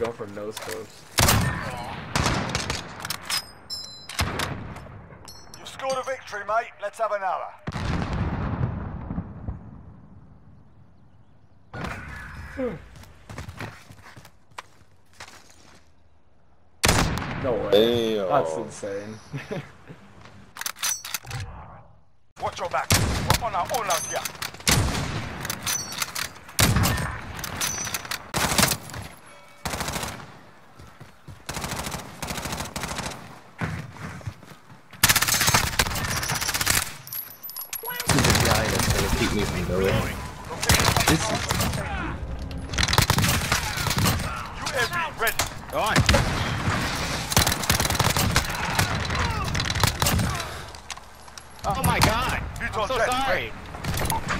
Going for no scopes. You scored a victory, mate. Let's have another. No way. Damn. That's insane. Watch your back. We're on our own out here. This is the guy gonna keep me from going. This is UAV ready. On. Oh my god! I'm so sorry.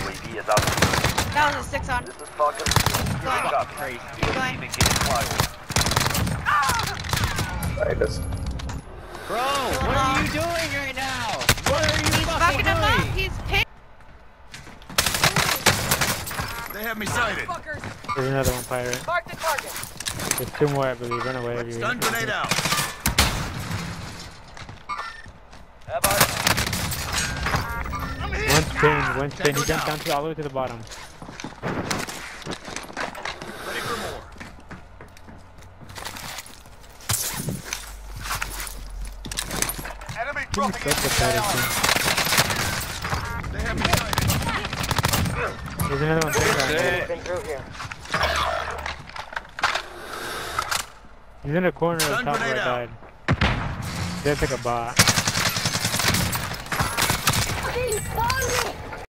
UAV is out. That was a six on. This is Falcon. Going. Moving up. Crazy. Going. Beginning flyover. I just Bro, what are you doing right now? What are you He's fucking fucking him up. doing? He's pinned. They have me sighted. There's another one, pirate. Mark the target. There's two more, I believe. Run away. if you- Stun grenade out. Have eyes. One's pinned, one's pinned. He jumped down to all the way to the bottom. Ready for more. Enemy dropping There's another one. right. He's in the corner of the top grenade died. That's like a bot.